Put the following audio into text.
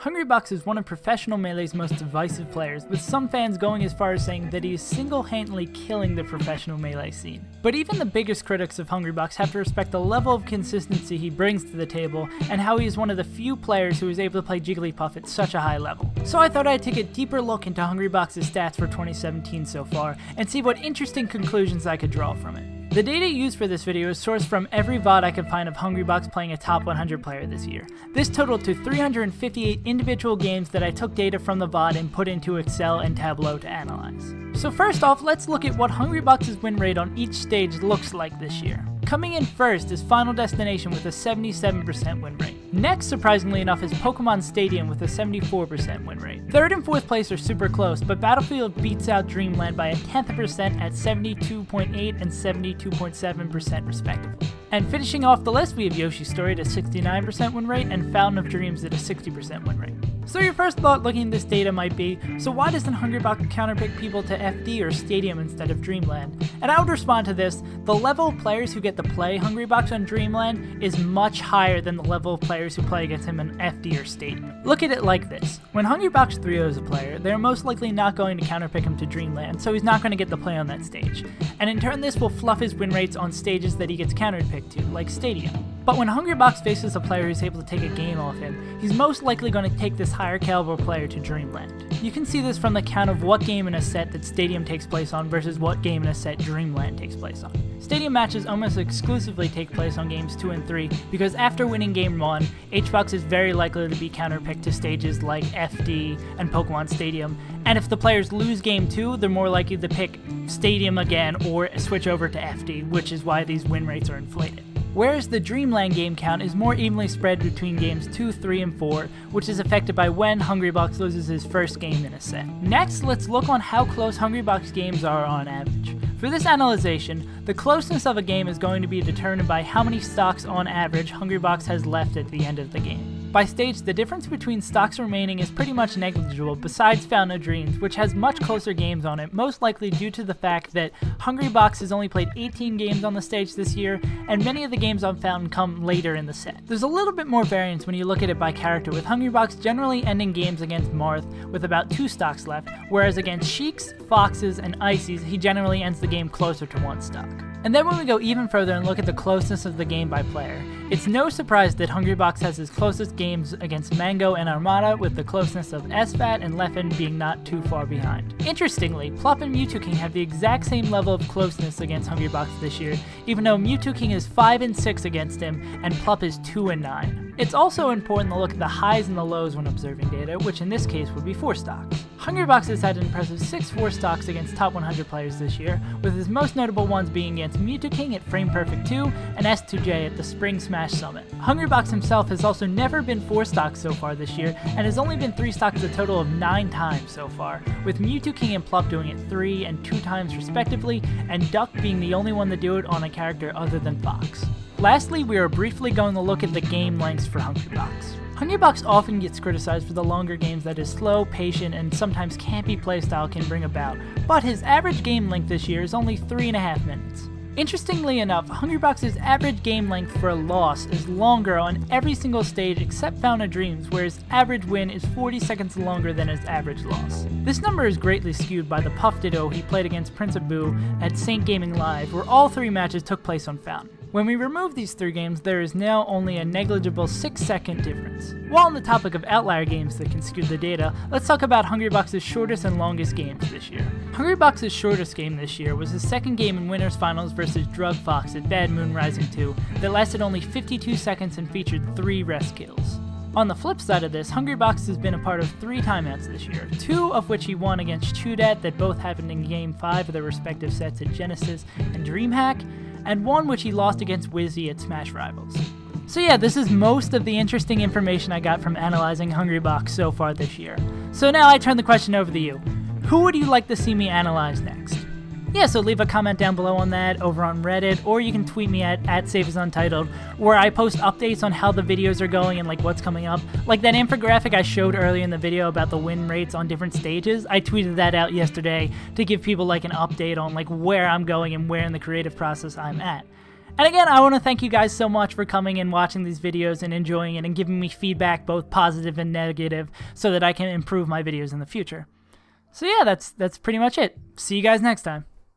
Hungrybox is one of professional Melee's most divisive players, with some fans going as far as saying that he is single-handedly killing the professional Melee scene. But even the biggest critics of Hungrybox have to respect the level of consistency he brings to the table, and how he is one of the few players who is able to play Jigglypuff at such a high level. So I thought I'd take a deeper look into Hungrybox's stats for 2017 so far, and see what interesting conclusions I could draw from it. The data used for this video is sourced from every VOD I could find of Hungrybox playing a top 100 player this year. This totaled to 358 individual games that I took data from the VOD and put into Excel and Tableau to analyze. So first off, let's look at what Hungrybox's win rate on each stage looks like this year. Coming in first is Final Destination with a 77% win rate. Next, surprisingly enough, is Pokemon Stadium with a 74% win rate. Third and fourth place are super close, but Battlefield beats out Dreamland by a tenth of percent at 72.8 and 72.7% respectively. And finishing off the list, we have Yoshi's Story at a 69% win rate and Fountain of Dreams at a 60% win rate. So your first thought looking at this data might be, so why doesn't Hungrybox counterpick people to FD or Stadium instead of Dreamland? And I would respond to this, the level of players who get to play Hungrybox on Dreamland is much higher than the level of players who play against him in FD or Stadium. Look at it like this, when Hungrybox 3 is a player, they're most likely not going to counterpick him to Dreamland, so he's not going to get the play on that stage. And in turn this will fluff his win rates on stages that he gets counterpicked to, like Stadium. But when Hungrybox faces a player who's able to take a game off him, he's most likely going to take this higher caliber player to Dreamland. You can see this from the count of what game in a set that Stadium takes place on versus what game in a set Dreamland takes place on. Stadium matches almost exclusively take place on games 2 and 3 because after winning game 1, HBox is very likely to be counterpicked to stages like FD and Pokemon Stadium, and if the players lose game 2, they're more likely to pick Stadium again or switch over to FD, which is why these win rates are inflated whereas the Dreamland game count is more evenly spread between games 2, 3, and 4, which is affected by when Hungrybox loses his first game in a set. Next, let's look on how close Hungrybox games are on average. For this analyzation, the closeness of a game is going to be determined by how many stocks on average Hungrybox has left at the end of the game. By stage, the difference between stocks remaining is pretty much negligible besides Fountain of Dreams, which has much closer games on it, most likely due to the fact that Hungrybox has only played 18 games on the stage this year, and many of the games on Fountain come later in the set. There's a little bit more variance when you look at it by character, with Hungrybox generally ending games against Marth with about 2 stocks left, whereas against Sheiks, Foxes, and Ices, he generally ends the game closer to 1 stock. And then when we go even further and look at the closeness of the game by player, it's no surprise that Hungrybox has his closest games against Mango and Armada, with the closeness of SFAT and Leffen being not too far behind. Interestingly, Plup and Mew2King have the exact same level of closeness against Hungrybox this year, even though Mew2King is 5 and 6 against him, and Plup is 2 and 9. It's also important to look at the highs and the lows when observing data, which in this case would be 4 stocks. Hungrybox has had an impressive 6 4 stocks against top 100 players this year, with his most notable ones being against Mew2King at Frame Perfect 2 and S2J at the Spring Smash Summit. Hungrybox himself has also never been 4 stocks so far this year, and has only been 3 stocks a total of 9 times so far, with Mew2King and Plup doing it 3 and 2 times respectively, and Duck being the only one to do it on a character other than Fox. Lastly, we are briefly going to look at the game lengths for Hungrybox. Hungrybox often gets criticized for the longer games that his slow, patient, and sometimes campy playstyle can bring about, but his average game length this year is only 3.5 minutes. Interestingly enough, Hungrybox's average game length for a loss is longer on every single stage except Fountain of Dreams, where his average win is 40 seconds longer than his average loss. This number is greatly skewed by the Puff Ditto he played against Prince Abu at Saint Gaming Live, where all three matches took place on Fountain. When we remove these three games, there is now only a negligible 6 second difference. While on the topic of outlier games that can skew the data, let's talk about Hungrybox's shortest and longest games this year. Hungrybox's shortest game this year was his second game in Winners Finals versus DruggedFox at Bad Moon Rising 2 that lasted only 52 seconds and featured 3 rest kills. On the flip side of this, Hungrybox has been a part of three timeouts this year, two of which he won against Chudat that both happened in Game 5 of their respective sets at Genesis and DreamHack, and one which he lost against Wizzy at Smash Rivals. So yeah, this is most of the interesting information I got from analyzing Hungrybox so far this year. So now I turn the question over to you. Who would you like to see me analyze next? Yeah, so leave a comment down below on that over on Reddit, or you can tweet me at, at SaveAsUntitled, where I post updates on how the videos are going and like what's coming up. Like that infographic I showed earlier in the video about the win rates on different stages, I tweeted that out yesterday to give people like an update on like where I'm going and where in the creative process I'm at. And again, I want to thank you guys so much for coming and watching these videos and enjoying it and giving me feedback, both positive and negative, so that I can improve my videos in the future. So yeah, that's that's pretty much it. See you guys next time.